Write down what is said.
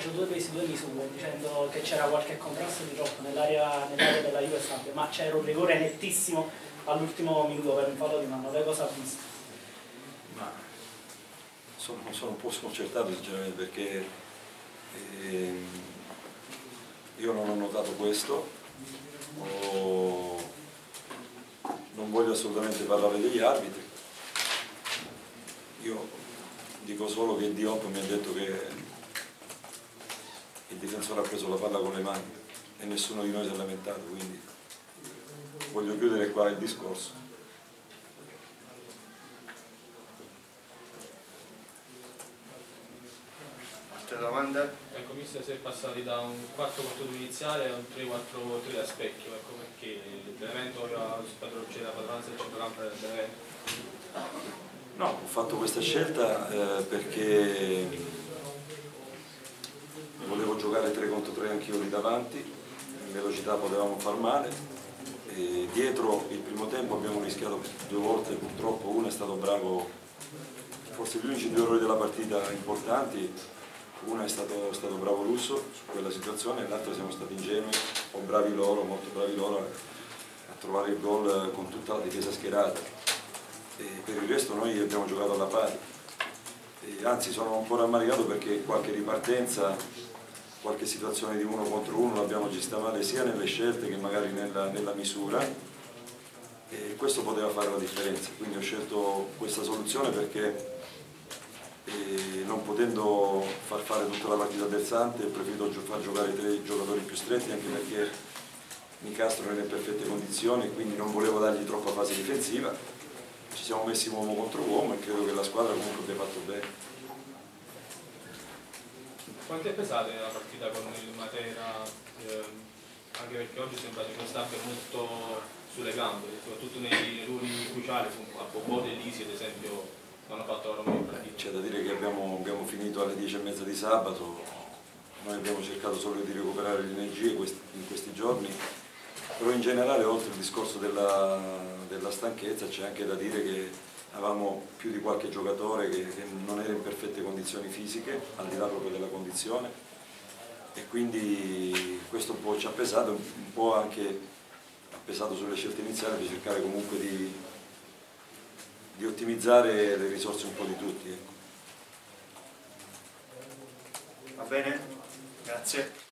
passaggio due pesi due misure dicendo che c'era qualche contrasto di troppo nell'area nell della Juve Stabia, ma c'era un rigore nettissimo all'ultimo minuto per un fallo di mano, lei cosa ha visto? Ma sono, sono un po' sconcertato sinceramente perché eh, io non ho notato questo, o non voglio assolutamente parlare degli arbitri, io dico solo che Diop mi ha detto che il difensore ha preso la palla con le mani e nessuno di noi si è lamentato, quindi voglio chiudere qua il discorso. Altre domande? Ecco, mister si è passati da un 4-4-2 iniziale a un 3-4-3 da specchio, ecco perché l'elemento aveva c'era la padronanza del centrocampo del Benevento. No, ho fatto questa scelta eh, perché volevo giocare 3 contro 3 anch'io lì davanti, in velocità potevamo far male, e dietro il primo tempo abbiamo rischiato due volte, purtroppo uno è stato bravo, forse gli unici due errori della partita importanti, uno è stato, stato bravo Russo su quella situazione e l'altro siamo stati ingenui, o bravi loro, molto bravi loro a trovare il gol con tutta la difesa schierata. E per il resto noi abbiamo giocato alla pari. E anzi sono un po' rammaricato perché qualche ripartenza qualche situazione di uno contro uno l'abbiamo gestita male sia nelle scelte che magari nella, nella misura. E questo poteva fare la differenza, quindi ho scelto questa soluzione perché eh, non potendo far fare tutta la partita del Sante ho preferito far giocare tre giocatori più stretti anche perché Nicastro è in perfette condizioni e quindi non volevo dargli troppa fase difensiva siamo messi uomo contro uomo e credo che la squadra comunque abbia fatto bene quanto è pesata la partita con il Matera? Eh, anche perché oggi sembra che staff è molto sulle gambe, soprattutto nei ruoli cruciali, a Bobot e Lisi ad esempio non hanno fatto la loro meglio partita. C'è da dire che abbiamo, abbiamo finito alle 10 e mezza di sabato, noi abbiamo cercato solo di recuperare le energie in questi giorni, però in generale oltre al discorso della, della stanchezza c'è anche da dire che avevamo più di qualche giocatore che, che, non era in perfette condizioni fisiche, al di là proprio della condizione, e quindi questo un po' ci ha pesato, un po' anche ha pesato sulle scelte iniziali di cercare comunque di, di ottimizzare le risorse un po' di tutti. Ecco. Va bene? Grazie.